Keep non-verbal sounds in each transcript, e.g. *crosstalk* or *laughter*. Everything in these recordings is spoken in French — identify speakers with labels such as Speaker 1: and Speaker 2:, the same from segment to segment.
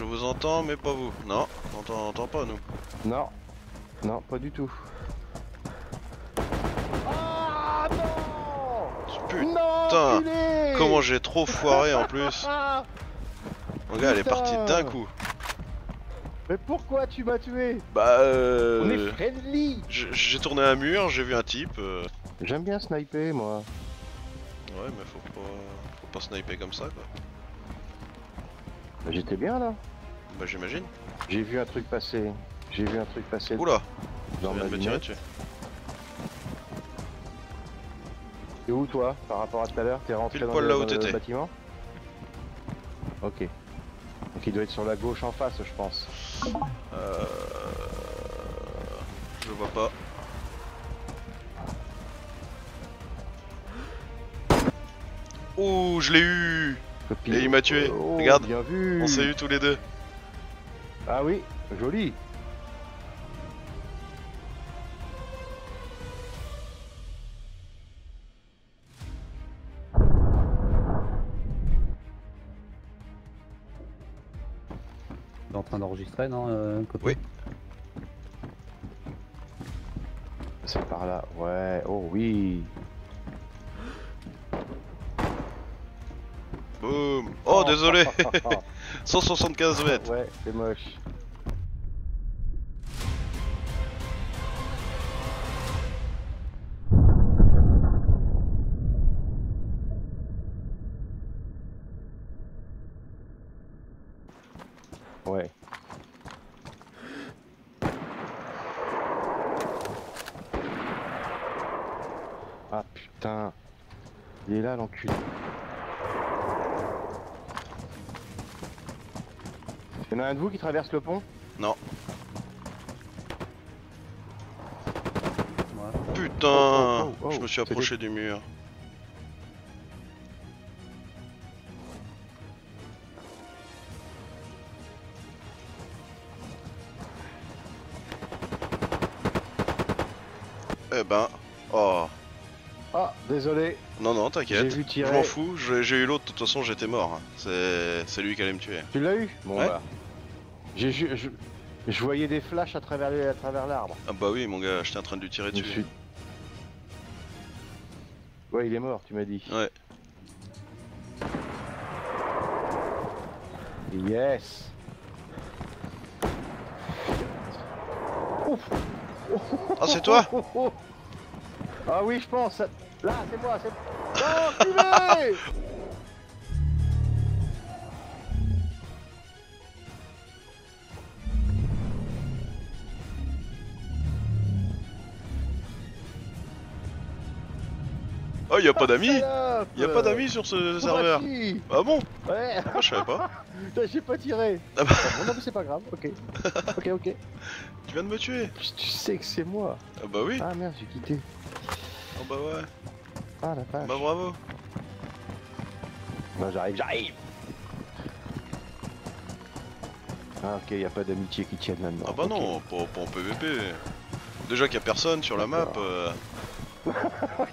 Speaker 1: Je vous entends, mais pas vous. Non, on t'entend pas, nous.
Speaker 2: Non. Non, pas du tout. Ah non
Speaker 1: Putain,
Speaker 2: Non
Speaker 1: comment j'ai trop foiré en plus. Mon gars, elle est partie d'un coup.
Speaker 2: Mais pourquoi tu m'as tué
Speaker 1: Bah,
Speaker 2: On est
Speaker 1: euh.
Speaker 2: friendly
Speaker 1: J'ai tourné un mur, j'ai vu un type. euh,
Speaker 2: J'aime bien sniper moi.
Speaker 1: Ouais, mais faut pas, faut pas sniper comme ça, quoi.
Speaker 2: Bah, J'étais bien là.
Speaker 1: Bah, j'imagine.
Speaker 2: J'ai vu un truc passer. J'ai vu un truc passer
Speaker 1: Oula,
Speaker 2: dans ma
Speaker 1: de me tirer dessus.
Speaker 2: T'es où toi par rapport à tout à l'heure? T'es rentré
Speaker 1: Pile
Speaker 2: dans
Speaker 1: poil
Speaker 2: le,
Speaker 1: là où
Speaker 2: dans le
Speaker 1: t'étais.
Speaker 2: bâtiment? Ok. Donc il doit être sur la gauche en face je pense.
Speaker 1: Euh... Je vois pas. Ouh, je l'ai eu. Et il m'a tué.
Speaker 2: Oh,
Speaker 1: Regarde,
Speaker 2: Bien vu
Speaker 1: On s'est eu tous les deux.
Speaker 2: Ah oui, joli.
Speaker 3: T'es en train d'enregistrer, non, euh,
Speaker 1: Oui.
Speaker 2: C'est par là. Ouais, oh oui.
Speaker 1: Boum Oh, désolé *laughs* 175 mètres
Speaker 2: ouais, c'est moche. Ouais. Ah putain. Il est là l'enculé. Il y en a un de vous qui traverse le pont
Speaker 1: Non. Putain
Speaker 2: Oh, oh, oh,
Speaker 1: Je me suis approché du mur. Eh ben... Oh...
Speaker 2: Ah, désolé,
Speaker 1: Non, non,
Speaker 2: j'ai
Speaker 1: t'inquiète. Je m'en fous, j'ai eu l'autre, de toute façon j'étais mort. C'est c'est lui qui allait me tuer.
Speaker 2: Tu l'as eu? Bon
Speaker 1: Ouais.
Speaker 2: bah. J'ai ju- je, je voyais des flashs à travers les- à travers l'arbre.
Speaker 1: Ah bah oui, mon gars, j'étais en train de lui tirer
Speaker 2: Je
Speaker 1: dessus.
Speaker 2: suis- Ouais, il est mort, tu m'as dit.
Speaker 1: Ouais.
Speaker 2: Yes.
Speaker 1: Ah, c'est toi
Speaker 2: Oh, oh, oh. Ah oui, je pense. Là, c'est moi, c'est. Enculé *laughs*
Speaker 1: Oh, y a pas d'amis
Speaker 2: Salope
Speaker 1: Y a pas d'amis sur ce
Speaker 2: bah,
Speaker 1: serveur. Ah bon
Speaker 2: Ouais,
Speaker 1: Ah, je savais pas. *laughs*
Speaker 2: J'ai pas tiré.
Speaker 1: Ah bah,
Speaker 2: Bon, non, mais c'est pas grave, ok. *laughs* Ok, ok.
Speaker 1: tu viens de me tuer
Speaker 2: Tu sais que c'est moi.
Speaker 1: Ah bah oui
Speaker 2: Ah merde, j'ai quitté.
Speaker 1: Ah bah ouais
Speaker 2: Ah la vache.
Speaker 1: Bah bravo
Speaker 2: Non, j'arrive, j'arrive. Ah ok, y a pas d'amitié qui tienne là-dedans.
Speaker 1: Ah bah non, pas, pas en PVP. Déjà qu'il y a personne sur la map, euh, *laughs*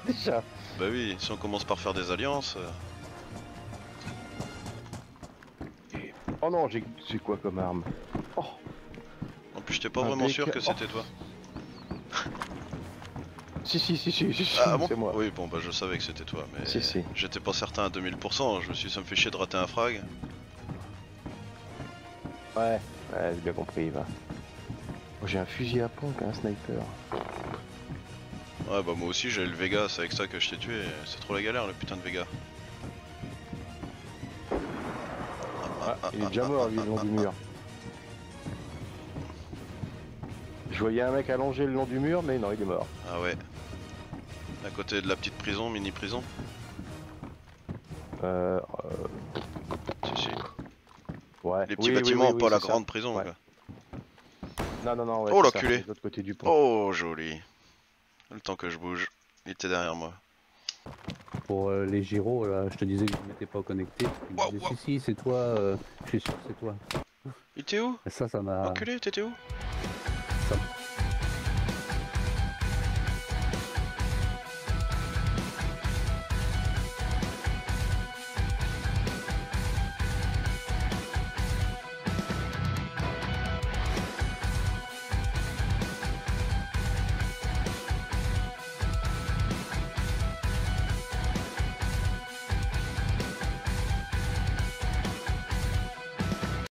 Speaker 2: Déjà.
Speaker 1: Bah oui, si on commence par faire des alliances... euh,
Speaker 2: Oh non, j'ai c'est quoi comme arme? Oh,
Speaker 1: En plus, j'étais pas vraiment sûr que
Speaker 2: oh.
Speaker 1: c'était toi. *laughs*
Speaker 2: si si si si, si,
Speaker 1: Ah bon?
Speaker 2: c'est moi.
Speaker 1: Oui, bon bah je savais que c'était toi, mais
Speaker 2: Si, si.
Speaker 1: j'étais pas certain à 2000%, je me suis dit ça me fait chier de rater un frag.
Speaker 2: Ouais, ouais, j'ai bien compris, va. Oh, j'ai un fusil à pompe et un sniper.
Speaker 1: Ouais bah moi aussi j'ai le Vega, c'est avec ça que je t'ai tué, c'est trop la galère le putain de Vega.
Speaker 2: Ah, il est déjà mort, lui, le long du mur. Je voyais un mec allongé le long du mur, mais non, il est mort.
Speaker 1: Ah ouais. À côté de la petite prison, mini prison.
Speaker 2: Euh, euh,
Speaker 1: Si si.
Speaker 2: ouais.
Speaker 1: Les petits
Speaker 2: Oui,
Speaker 1: bâtiments,
Speaker 2: oui, oui,
Speaker 1: pas la
Speaker 2: ça.
Speaker 1: grande prison
Speaker 2: Ouais.
Speaker 1: quoi.
Speaker 2: Non, non, non, ouais.
Speaker 1: Oh, l'enculé. Oh joli. Le temps que je bouge, il était derrière moi.
Speaker 3: Pour euh, les gyros, là, je te disais que je n'étais pas connecté.
Speaker 1: Wow,
Speaker 3: disais,
Speaker 1: wow.
Speaker 3: si, si, c'est toi, euh, je suis sûr que c'est toi.
Speaker 1: Il était où?
Speaker 3: Ça, ça m'a.
Speaker 1: Enculé, t'étais où?
Speaker 3: Ça-